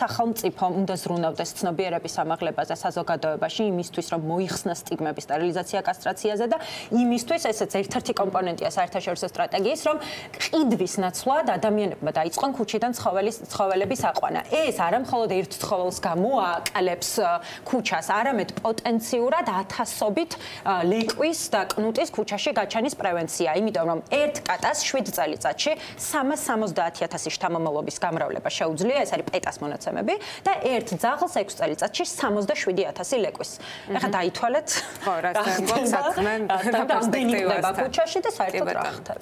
სახელმწიფო უნდა ზრუნავდეს ცნობიერების ამაღლებაზე საზოგადოებაში იმისთვის, რომ მოიხსნას სტიგმების სტერილიზაცია კასტრაციაზე და იმისთვის, ესეც ერთ-ერთი კომპონენტია საერთაშორისო სტრატეგიის, რომ ყიდვის ნაცვლად ადამიანებმა დაიწყონ ქუჩიდან ცხოველის ცხოველების აყვანა. ეს არა მხოლოდ ერთ ცხოველს გამოაყალებს ქუჩას, არამედ პოტენციურად ათასობით ლეკვის და კნუტის ქუჩაში გაჩენის პრევენცია, იმიტომ რომ ერთ კატას 7 წელიწადში 370.000 შთამომავლობის გამრავლება შეუძლია, ეს არის პეტას მონაცემები და ერთ ძაღლს 6 წელიწადში 77000 ლეკვის. ეხლა დაითვალეთ. ხო, რა თქმა უნდა, საქმე და პერსპექტივა. ქუჩაში და საერთოდ რა ხდება.